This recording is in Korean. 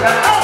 아!